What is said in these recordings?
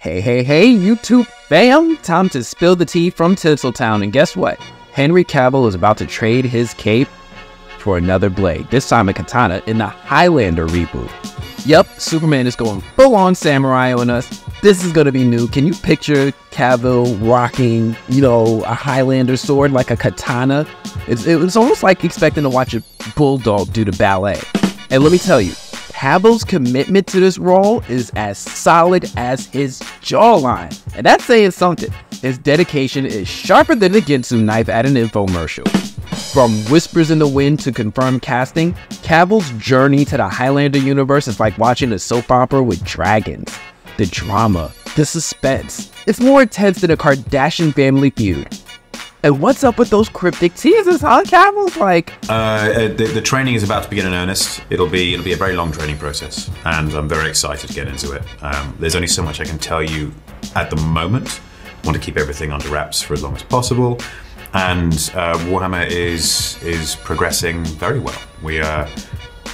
Hey, hey, hey, YouTube fam! Time to spill the tea from Tinseltown. And guess what? Henry Cavill is about to trade his cape for another blade, this time a katana in the Highlander reboot. Yep, Superman is going full on samurai on us. This is gonna be new. Can you picture Cavill rocking, you know, a Highlander sword like a katana? It's, it was almost like expecting to watch a bulldog do the ballet. And let me tell you, Cavill's commitment to this role is as solid as his jawline. And that's saying something. His dedication is sharper than a Ginsu knife at an infomercial. From whispers in the wind to confirmed casting, Cavill's journey to the Highlander universe is like watching a soap opera with dragons. The drama, the suspense, it's more intense than a Kardashian family feud. And what's up with those cryptic teasers, huh? Cavill's like, Uh, uh, the, the training is about to begin in earnest. It'll be it'll be a very long training process, and I'm very excited to get into it. Um, there's only so much I can tell you at the moment. I want to keep everything under wraps for as long as possible, and uh, Warhammer is is progressing very well. We are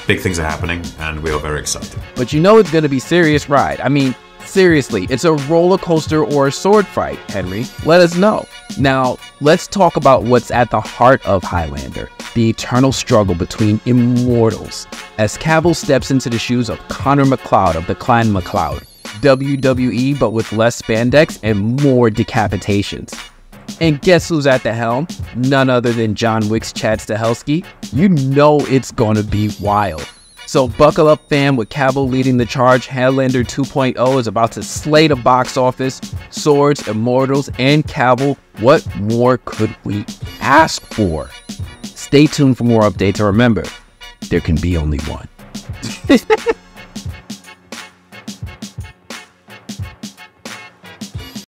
big things are happening, and we are very excited. but you know it's gonna be a serious ride. I mean, seriously, it's a roller coaster or a sword fight, Henry. Let us know. Now, let's talk about what's at the heart of Highlander the eternal struggle between immortals. As Cavill steps into the shoes of Connor MacLeod of the Clan MacLeod, WWE but with less spandex and more decapitations. And guess who's at the helm? None other than John Wick's Chad Stahelski. You know it's gonna be wild. So buckle up fam with Cavill leading the charge, Highlander 2.0 is about to slay the box office, swords, immortals, and Cavill. What more could we ask for? Stay tuned for more updates and remember, there can be only one.